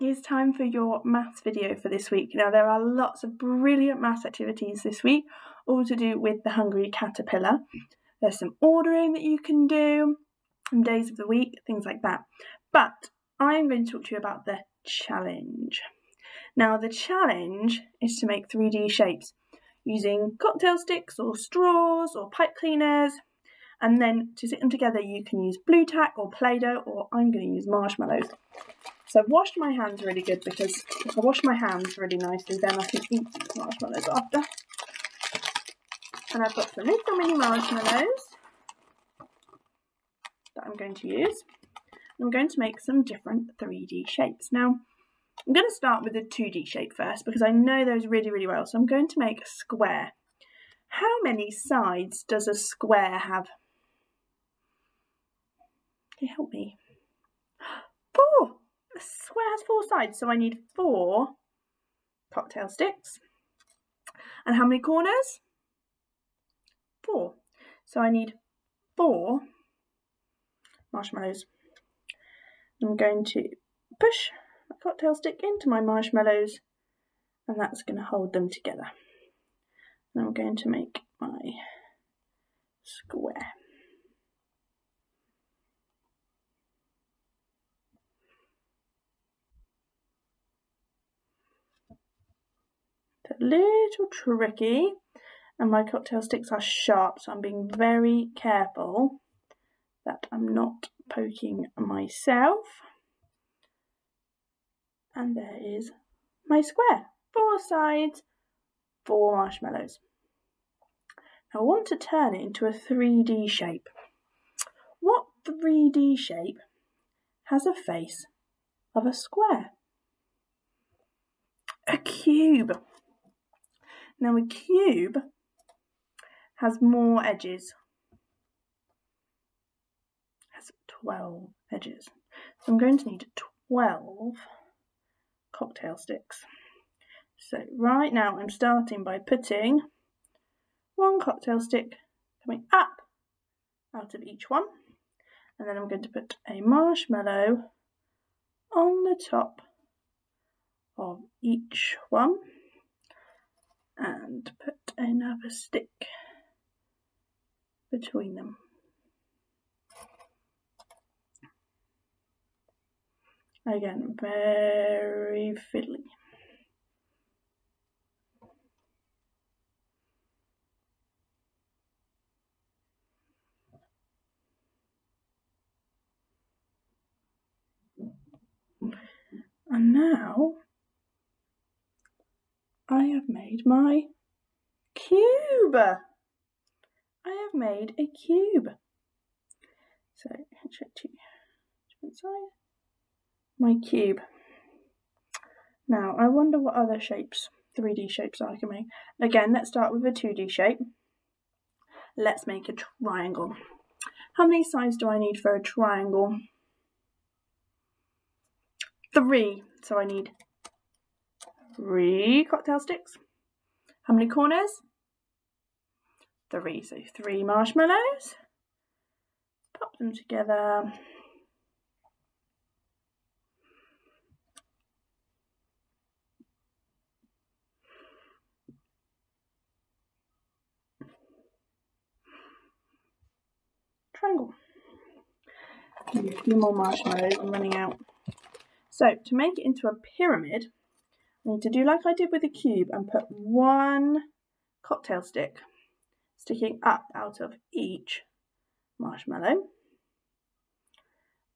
it's time for your maths video for this week. Now, there are lots of brilliant maths activities this week, all to do with the Hungry Caterpillar. There's some ordering that you can do, and days of the week, things like that. But I'm going to talk to you about the challenge. Now, the challenge is to make 3D shapes using cocktail sticks or straws or pipe cleaners. And then to sit them together, you can use Blu Tack or Play Doh, or I'm going to use marshmallows. So I've washed my hands really good because if I wash my hands really nicely, then I can eat these marshmallows after. And I've got some little mini marshmallows that I'm going to use. I'm going to make some different 3D shapes. Now, I'm going to start with the 2D shape first because I know those really, really well. So I'm going to make a square. How many sides does a square have? Can you help me? Has four sides, so I need four cocktail sticks. And how many corners? Four. So I need four marshmallows. I'm going to push my cocktail stick into my marshmallows and that's going to hold them together. And I'm going to make my square. a little tricky. And my cocktail sticks are sharp so I'm being very careful that I'm not poking myself. And there is my square. Four sides four marshmallows. Now I want to turn it into a 3D shape. What 3D shape has a face of a square? A cube now a cube has more edges. Has 12 edges. So I'm going to need 12 cocktail sticks. So right now I'm starting by putting one cocktail stick coming up out of each one. And then I'm going to put a marshmallow on the top of each one and put another stick between them. Again, very fiddly. And now have made my cube. I have made a cube. So, check to side. My cube. Now, I wonder what other shapes, 3D shapes I can make. Again, let's start with a 2D shape. Let's make a triangle. How many sides do I need for a triangle? Three. So I need three cocktail sticks. How many corners? Three, so three marshmallows. Pop them together. Triangle. A few more marshmallows, I'm running out. So to make it into a pyramid, need to do like I did with the cube and put one cocktail stick sticking up out of each marshmallow.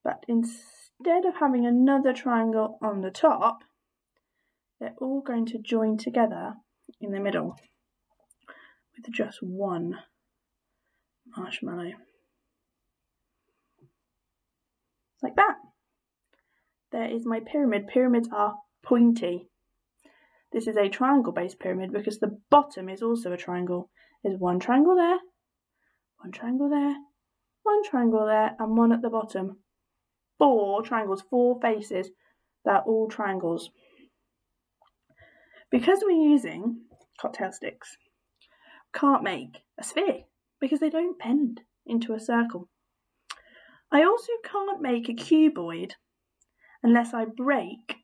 But instead of having another triangle on the top, they're all going to join together in the middle with just one marshmallow. Like that. There is my pyramid. Pyramids are pointy. This is a triangle based pyramid because the bottom is also a triangle. There's one triangle there, one triangle there, one triangle there, and one at the bottom. Four triangles, four faces. They're all triangles. Because we're using cocktail sticks, can't make a sphere because they don't bend into a circle. I also can't make a cuboid unless I break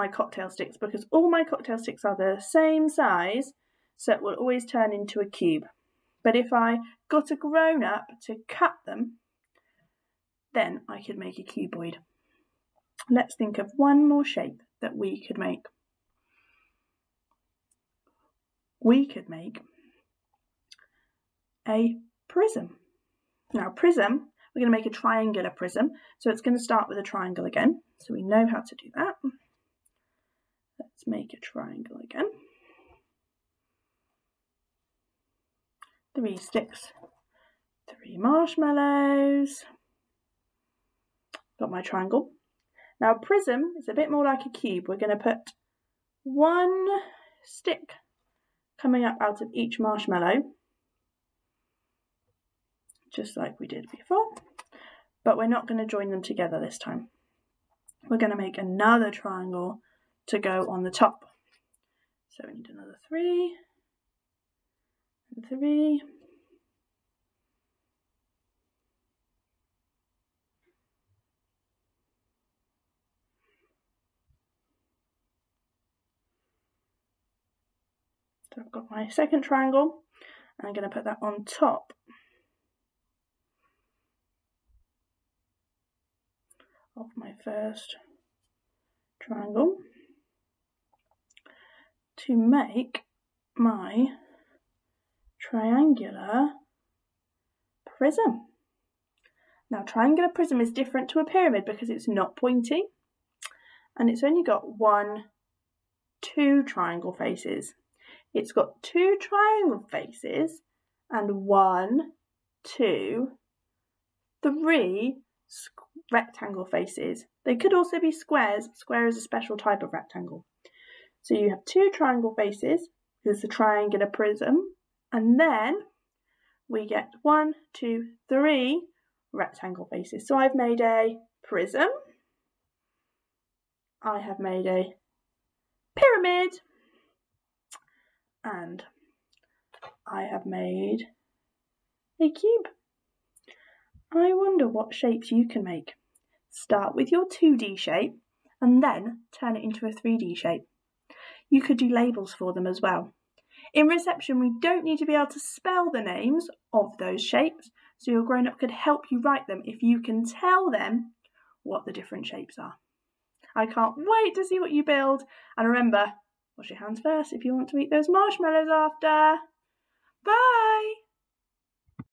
my cocktail sticks because all my cocktail sticks are the same size, so it will always turn into a cube. But if I got a grown up to cut them, then I could make a cuboid. Let's think of one more shape that we could make. We could make a prism. Now, prism, we're going to make a triangular prism. So it's going to start with a triangle again. So we know how to do that. Let's make a triangle again. Three sticks, three marshmallows. Got my triangle. Now prism is a bit more like a cube. We're going to put one stick coming up out of each marshmallow just like we did before, but we're not going to join them together this time. We're going to make another triangle to go on the top. So we need another three, and three, So I've got my second triangle, and I'm going to put that on top. Of my first triangle to make my triangular prism. Now triangular prism is different to a pyramid because it's not pointy and it's only got one, two triangle faces. It's got two triangle faces and one, two, three rectangle faces. They could also be squares. Square is a special type of rectangle. So you have two triangle faces, there's the triangular prism, and then we get one, two, three rectangle faces. So I've made a prism, I have made a pyramid, and I have made a cube. I wonder what shapes you can make. Start with your 2D shape and then turn it into a 3D shape. You could do labels for them as well. In reception, we don't need to be able to spell the names of those shapes, so your grown up could help you write them if you can tell them what the different shapes are. I can't wait to see what you build, and remember, wash your hands first if you want to eat those marshmallows after. Bye!